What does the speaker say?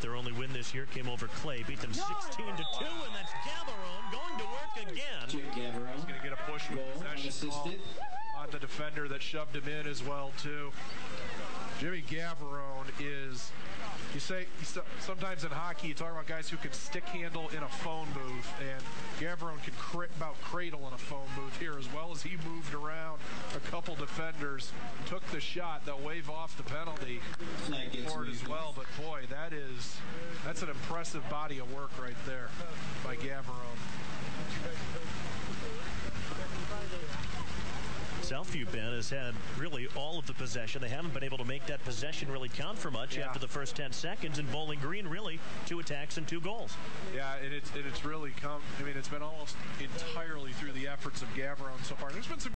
Their only win this year came over Clay. Beat them 16 to 2, and that's Gavarone going to work again. Jake Gavarone. He's going to get a push with Goal, possession call on the defender that shoved him in as well too. Jimmy Gavarone is. You say sometimes in hockey you talk about guys who can stick handle in a phone booth, and Gavarone can crit about cradle in a phone booth here as well as he moved around a couple defenders, took the shot. They'll wave off the penalty well. But boy, that is that's an impressive body of work right there by Gavarone. Southview Ben has had really all of the possession. They haven't been able to make that possession really count for much Yeah. after the first 10 seconds. And Bowling Green, really, two attacks and two goals. Yeah, and it's and it's really come. I mean, it's been almost entirely through the efforts of Gavarone so far. There's been some